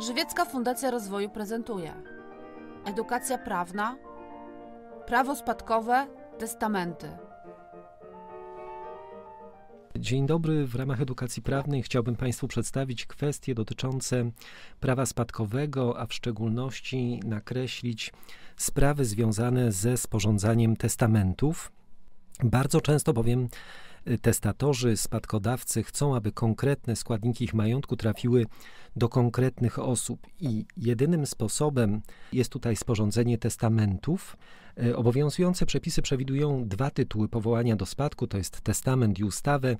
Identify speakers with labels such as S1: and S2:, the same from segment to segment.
S1: Żywiecka Fundacja Rozwoju prezentuje Edukacja prawna, prawo spadkowe, testamenty.
S2: Dzień dobry. W ramach edukacji prawnej chciałbym Państwu przedstawić kwestie dotyczące prawa spadkowego, a w szczególności nakreślić sprawy związane ze sporządzaniem testamentów. Bardzo często bowiem testatorzy, spadkodawcy chcą, aby konkretne składniki ich majątku trafiły do konkretnych osób i jedynym sposobem jest tutaj sporządzenie testamentów. E, obowiązujące przepisy przewidują dwa tytuły powołania do spadku, to jest testament i ustawę.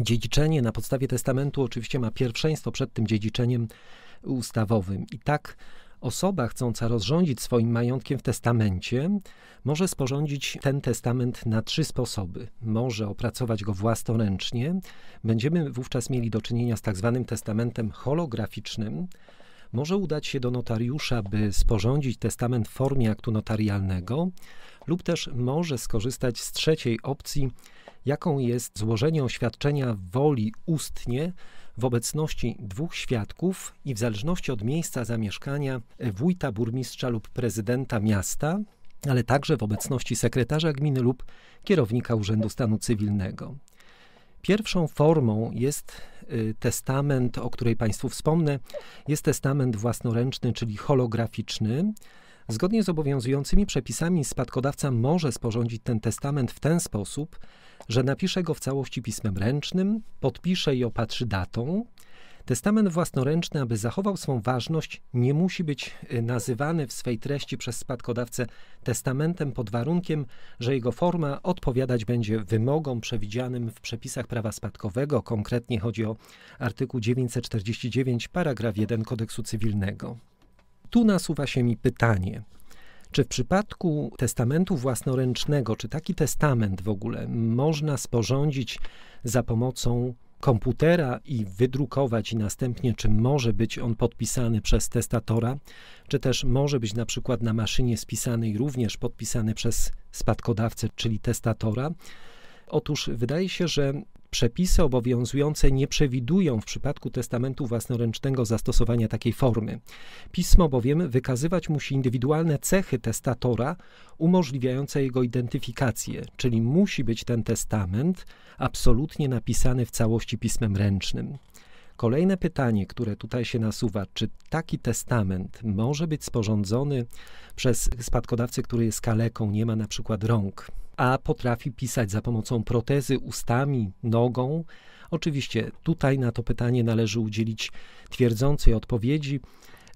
S2: Dziedziczenie na podstawie testamentu oczywiście ma pierwszeństwo przed tym dziedziczeniem ustawowym. I tak Osoba chcąca rozrządzić swoim majątkiem w testamencie może sporządzić ten testament na trzy sposoby. Może opracować go własnoręcznie, będziemy wówczas mieli do czynienia z tak zwanym testamentem holograficznym. Może udać się do notariusza, by sporządzić testament w formie aktu notarialnego, lub też może skorzystać z trzeciej opcji, jaką jest złożenie oświadczenia woli ustnie w obecności dwóch świadków i w zależności od miejsca zamieszkania wójta, burmistrza lub prezydenta miasta, ale także w obecności sekretarza gminy lub kierownika Urzędu Stanu Cywilnego. Pierwszą formą jest y, testament, o której Państwu wspomnę, jest testament własnoręczny, czyli holograficzny. Zgodnie z obowiązującymi przepisami spadkodawca może sporządzić ten testament w ten sposób, że napisze go w całości pismem ręcznym, podpisze i opatrzy datą. Testament własnoręczny, aby zachował swą ważność, nie musi być y, nazywany w swej treści przez spadkodawcę testamentem pod warunkiem, że jego forma odpowiadać będzie wymogom przewidzianym w przepisach prawa spadkowego. Konkretnie chodzi o artykuł 949, paragraf 1 kodeksu cywilnego. Tu nasuwa się mi pytanie, czy w przypadku testamentu własnoręcznego, czy taki testament w ogóle można sporządzić za pomocą komputera i wydrukować i następnie czy może być on podpisany przez testatora, czy też może być na przykład na maszynie spisany i również podpisany przez spadkodawcę, czyli testatora. Otóż wydaje się, że Przepisy obowiązujące nie przewidują w przypadku testamentu własnoręcznego zastosowania takiej formy. Pismo bowiem wykazywać musi indywidualne cechy testatora umożliwiające jego identyfikację, czyli musi być ten testament absolutnie napisany w całości pismem ręcznym. Kolejne pytanie, które tutaj się nasuwa, czy taki testament może być sporządzony przez spadkodawcę, który jest kaleką, nie ma na przykład rąk, a potrafi pisać za pomocą protezy ustami, nogą? Oczywiście tutaj na to pytanie należy udzielić twierdzącej odpowiedzi.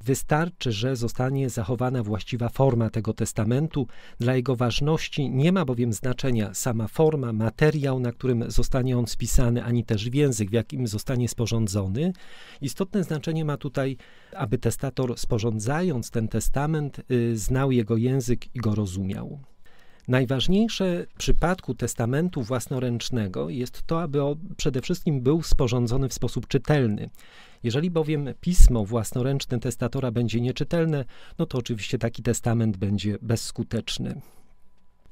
S2: Wystarczy, że zostanie zachowana właściwa forma tego testamentu. Dla jego ważności nie ma bowiem znaczenia sama forma, materiał, na którym zostanie on spisany, ani też język, w jakim zostanie sporządzony. Istotne znaczenie ma tutaj, aby testator sporządzając ten testament, y, znał jego język i go rozumiał. Najważniejsze w przypadku testamentu własnoręcznego jest to, aby przede wszystkim był sporządzony w sposób czytelny. Jeżeli bowiem pismo własnoręczne testatora będzie nieczytelne, no to oczywiście taki testament będzie bezskuteczny.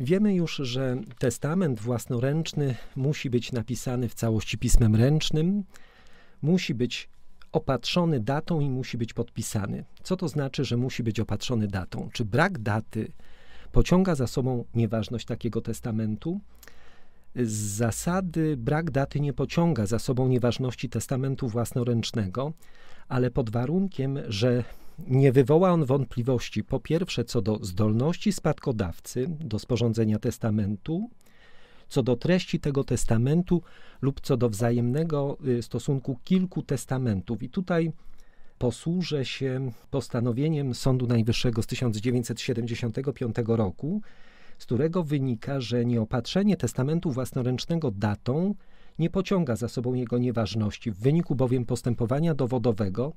S2: Wiemy już, że testament własnoręczny musi być napisany w całości pismem ręcznym, musi być opatrzony datą i musi być podpisany. Co to znaczy, że musi być opatrzony datą? Czy brak daty pociąga za sobą nieważność takiego testamentu? Z zasady brak daty nie pociąga za sobą nieważności testamentu własnoręcznego, ale pod warunkiem, że nie wywoła on wątpliwości po pierwsze co do zdolności spadkodawcy do sporządzenia testamentu, co do treści tego testamentu lub co do wzajemnego y, stosunku kilku testamentów. I tutaj posłużę się postanowieniem Sądu Najwyższego z 1975 roku, z którego wynika, że nieopatrzenie testamentu własnoręcznego datą nie pociąga za sobą jego nieważności. W wyniku bowiem postępowania dowodowego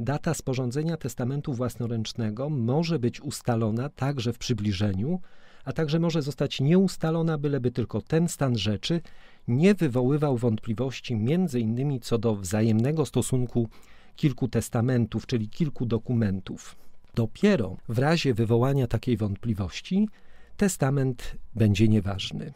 S2: data sporządzenia testamentu własnoręcznego może być ustalona także w przybliżeniu, a także może zostać nieustalona, byleby tylko ten stan rzeczy nie wywoływał wątpliwości między innymi co do wzajemnego stosunku kilku testamentów, czyli kilku dokumentów. Dopiero w razie wywołania takiej wątpliwości testament będzie nieważny.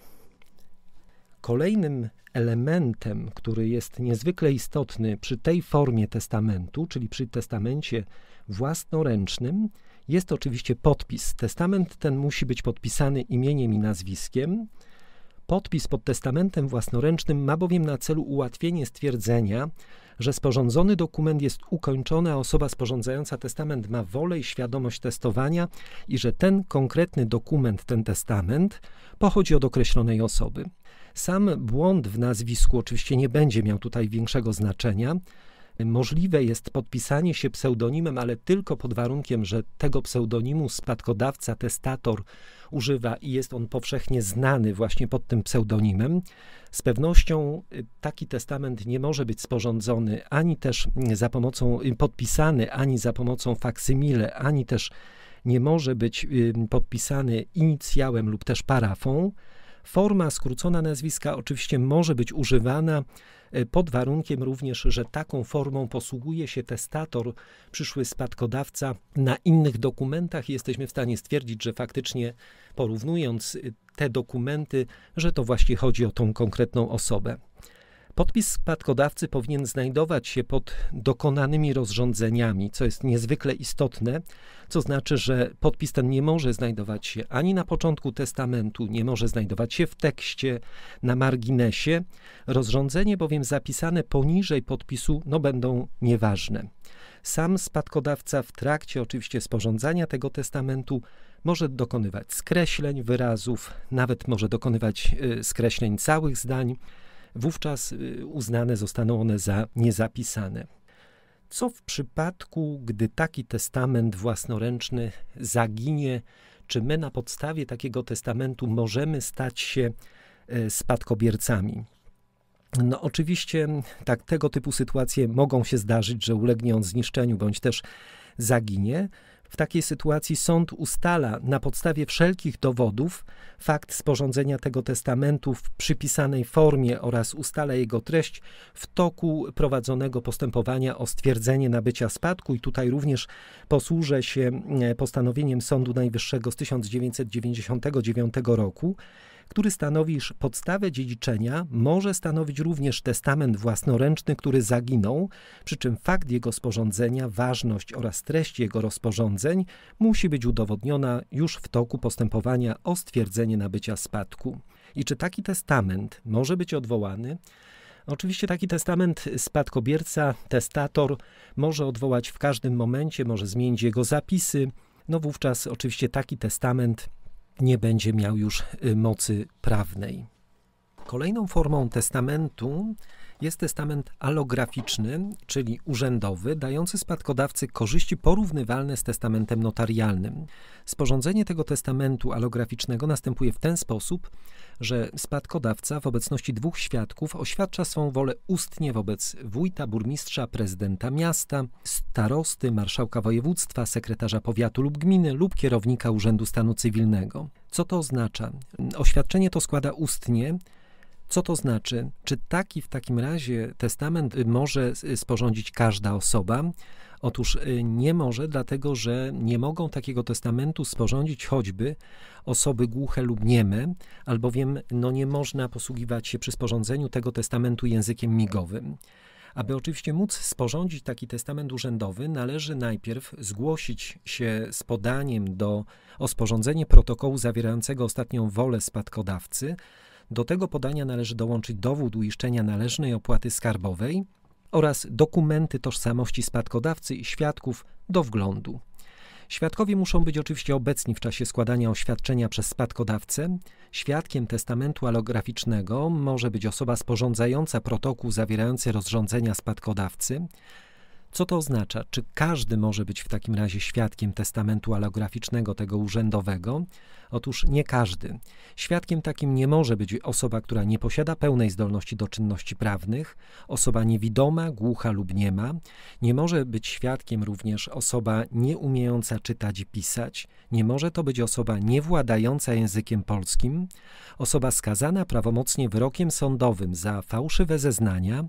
S2: Kolejnym elementem, który jest niezwykle istotny przy tej formie testamentu, czyli przy testamencie własnoręcznym, jest oczywiście podpis. Testament ten musi być podpisany imieniem i nazwiskiem. Podpis pod testamentem własnoręcznym ma bowiem na celu ułatwienie stwierdzenia, że sporządzony dokument jest ukończony, a osoba sporządzająca testament ma wolę i świadomość testowania i że ten konkretny dokument, ten testament pochodzi od określonej osoby. Sam błąd w nazwisku oczywiście nie będzie miał tutaj większego znaczenia. Możliwe jest podpisanie się pseudonimem, ale tylko pod warunkiem, że tego pseudonimu spadkodawca, testator używa i jest on powszechnie znany właśnie pod tym pseudonimem. Z pewnością y, taki testament nie może być sporządzony ani też za pomocą, y, podpisany ani za pomocą faksymile, ani też nie może być y, podpisany inicjałem lub też parafą. Forma skrócona nazwiska oczywiście może być używana pod warunkiem również, że taką formą posługuje się testator, przyszły spadkodawca na innych dokumentach jesteśmy w stanie stwierdzić, że faktycznie porównując e, te dokumenty, że to właśnie chodzi o tą konkretną osobę. Podpis spadkodawcy powinien znajdować się pod dokonanymi rozrządzeniami, co jest niezwykle istotne, co znaczy, że podpis ten nie może znajdować się ani na początku testamentu, nie może znajdować się w tekście, na marginesie. Rozrządzenie bowiem zapisane poniżej podpisu no, będą nieważne. Sam spadkodawca w trakcie oczywiście sporządzania tego testamentu może dokonywać skreśleń wyrazów, nawet może dokonywać y, skreśleń całych zdań wówczas y, uznane zostaną one za niezapisane. Co w przypadku, gdy taki testament własnoręczny zaginie? Czy my na podstawie takiego testamentu możemy stać się e, spadkobiercami? No oczywiście tak, tego typu sytuacje mogą się zdarzyć, że ulegnie on zniszczeniu bądź też zaginie. W takiej sytuacji sąd ustala na podstawie wszelkich dowodów fakt sporządzenia tego testamentu w przypisanej formie oraz ustala jego treść w toku prowadzonego postępowania o stwierdzenie nabycia spadku. I tutaj również posłużę się e, postanowieniem Sądu Najwyższego z 1999 roku który stanowi, iż podstawę dziedziczenia może stanowić również testament własnoręczny, który zaginął, przy czym fakt jego sporządzenia, ważność oraz treść jego rozporządzeń musi być udowodniona już w toku postępowania o stwierdzenie nabycia spadku. I czy taki testament może być odwołany? Oczywiście taki testament spadkobierca, testator może odwołać w każdym momencie, może zmienić jego zapisy. No wówczas oczywiście taki testament nie będzie miał już y, mocy prawnej. Kolejną formą testamentu jest testament alograficzny, czyli urzędowy, dający spadkodawcy korzyści porównywalne z testamentem notarialnym. Sporządzenie tego testamentu alograficznego następuje w ten sposób, że spadkodawca w obecności dwóch świadków oświadcza swą wolę ustnie wobec wójta, burmistrza, prezydenta miasta, starosty, marszałka województwa, sekretarza powiatu lub gminy lub kierownika Urzędu Stanu Cywilnego. Co to oznacza? Oświadczenie to składa ustnie co to znaczy? Czy taki w takim razie testament może sporządzić każda osoba? Otóż y, nie może, dlatego że nie mogą takiego testamentu sporządzić choćby osoby głuche lub nieme, albowiem no nie można posługiwać się przy sporządzeniu tego testamentu językiem migowym. Aby oczywiście móc sporządzić taki testament urzędowy, należy najpierw zgłosić się z podaniem do, o sporządzenie protokołu zawierającego ostatnią wolę spadkodawcy, do tego podania należy dołączyć dowód uiszczenia należnej opłaty skarbowej oraz dokumenty tożsamości spadkodawcy i świadków do wglądu. Świadkowie muszą być oczywiście obecni w czasie składania oświadczenia przez spadkodawcę. Świadkiem testamentu alograficznego może być osoba sporządzająca protokół zawierający rozrządzenia spadkodawcy, co to oznacza? Czy każdy może być w takim razie świadkiem testamentu alograficznego, tego urzędowego? Otóż nie każdy. Świadkiem takim nie może być osoba, która nie posiada pełnej zdolności do czynności prawnych, osoba niewidoma, głucha lub niema. Nie może być świadkiem również osoba nieumiejąca czytać i pisać. Nie może to być osoba niewładająca językiem polskim, osoba skazana prawomocnie wyrokiem sądowym za fałszywe zeznania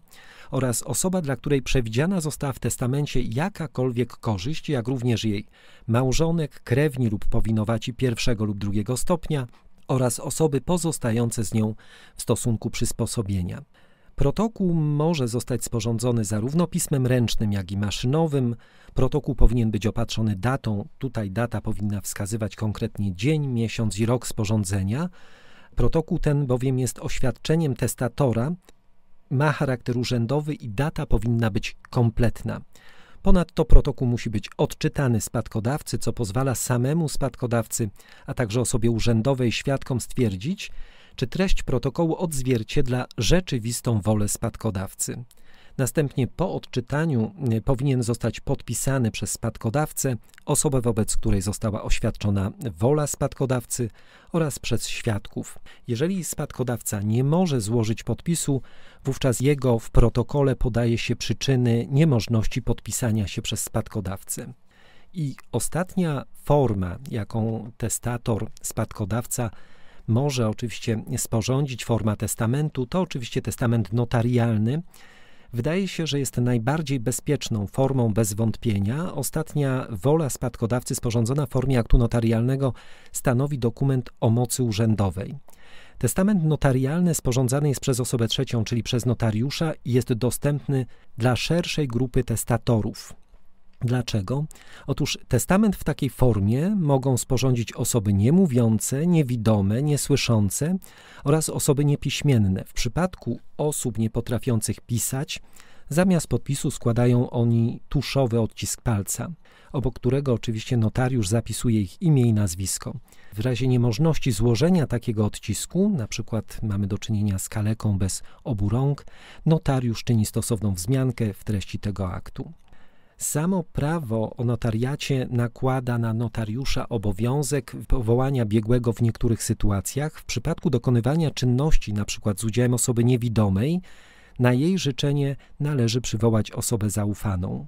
S2: oraz osoba, dla której przewidziana została w testamencie jakakolwiek korzyść, jak również jej małżonek, krewni lub powinowaci pierwszego lub drugiego stopnia oraz osoby pozostające z nią w stosunku przysposobienia. Protokół może zostać sporządzony zarówno pismem ręcznym, jak i maszynowym. Protokół powinien być opatrzony datą. Tutaj data powinna wskazywać konkretnie dzień, miesiąc i rok sporządzenia. Protokół ten bowiem jest oświadczeniem testatora, ma charakter urzędowy i data powinna być kompletna. Ponadto protokół musi być odczytany spadkodawcy, co pozwala samemu spadkodawcy, a także osobie urzędowej świadkom stwierdzić, czy treść protokołu odzwierciedla rzeczywistą wolę spadkodawcy. Następnie po odczytaniu y, powinien zostać podpisany przez spadkodawcę, osobę wobec której została oświadczona wola spadkodawcy oraz przez świadków. Jeżeli spadkodawca nie może złożyć podpisu, wówczas jego w protokole podaje się przyczyny niemożności podpisania się przez spadkodawcę. I ostatnia forma, jaką testator, spadkodawca może oczywiście sporządzić, forma testamentu, to oczywiście testament notarialny, Wydaje się, że jest najbardziej bezpieczną formą bez wątpienia. Ostatnia wola spadkodawcy sporządzona w formie aktu notarialnego stanowi dokument o mocy urzędowej. Testament notarialny sporządzany jest przez osobę trzecią, czyli przez notariusza i jest dostępny dla szerszej grupy testatorów. Dlaczego? Otóż testament w takiej formie mogą sporządzić osoby niemówiące, niewidome, niesłyszące oraz osoby niepiśmienne. W przypadku osób niepotrafiących pisać, zamiast podpisu składają oni tuszowy odcisk palca, obok którego oczywiście notariusz zapisuje ich imię i nazwisko. W razie niemożności złożenia takiego odcisku, na przykład mamy do czynienia z kaleką bez obu rąk, notariusz czyni stosowną wzmiankę w treści tego aktu. Samo prawo o notariacie nakłada na notariusza obowiązek powołania biegłego w niektórych sytuacjach w przypadku dokonywania czynności, np. z udziałem osoby niewidomej, na jej życzenie należy przywołać osobę zaufaną.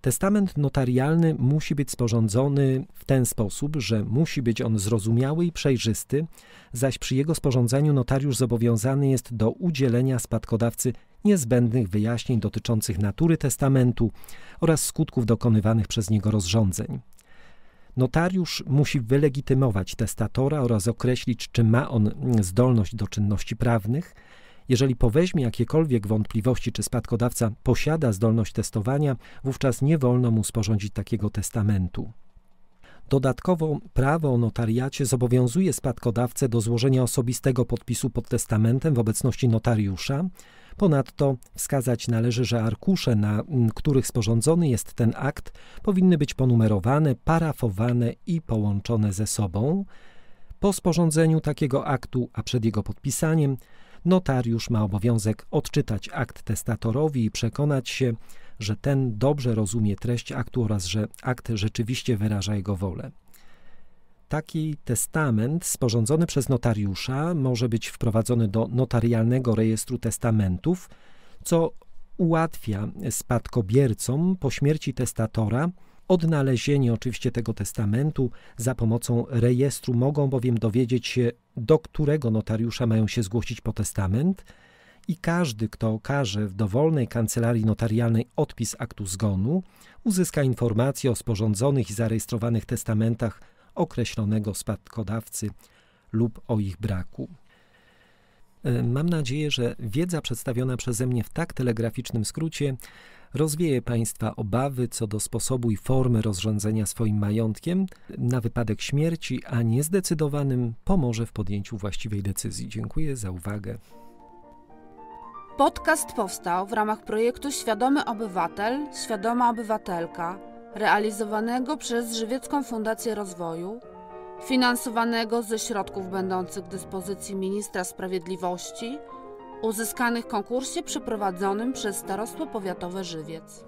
S2: Testament notarialny musi być sporządzony w ten sposób, że musi być on zrozumiały i przejrzysty, zaś przy jego sporządzeniu notariusz zobowiązany jest do udzielenia spadkodawcy niezbędnych wyjaśnień dotyczących natury testamentu oraz skutków dokonywanych przez niego rozrządzeń. Notariusz musi wylegitymować testatora oraz określić, czy ma on zdolność do czynności prawnych. Jeżeli poweźmie jakiekolwiek wątpliwości, czy spadkodawca posiada zdolność testowania, wówczas nie wolno mu sporządzić takiego testamentu. Dodatkowo prawo o notariacie zobowiązuje spadkodawcę do złożenia osobistego podpisu pod testamentem w obecności notariusza, Ponadto wskazać należy, że arkusze, na których sporządzony jest ten akt, powinny być ponumerowane, parafowane i połączone ze sobą. Po sporządzeniu takiego aktu, a przed jego podpisaniem, notariusz ma obowiązek odczytać akt testatorowi i przekonać się, że ten dobrze rozumie treść aktu oraz że akt rzeczywiście wyraża jego wolę. Taki testament sporządzony przez notariusza może być wprowadzony do notarialnego rejestru testamentów, co ułatwia spadkobiercom po śmierci testatora odnalezienie oczywiście tego testamentu. Za pomocą rejestru mogą bowiem dowiedzieć się, do którego notariusza mają się zgłosić po testament i każdy, kto okaże w dowolnej kancelarii notarialnej odpis aktu zgonu, uzyska informacje o sporządzonych i zarejestrowanych testamentach określonego spadkodawcy lub o ich braku. E, mam nadzieję, że wiedza przedstawiona przeze mnie w tak telegraficznym skrócie rozwieje Państwa obawy co do sposobu i formy rozrządzenia swoim majątkiem na wypadek śmierci, a niezdecydowanym pomoże w podjęciu właściwej decyzji. Dziękuję za uwagę.
S1: Podcast powstał w ramach projektu Świadomy Obywatel, Świadoma Obywatelka realizowanego przez Żywiecką Fundację Rozwoju, finansowanego ze środków będących w dyspozycji Ministra Sprawiedliwości, uzyskanych w konkursie przeprowadzonym przez Starostwo Powiatowe Żywiec.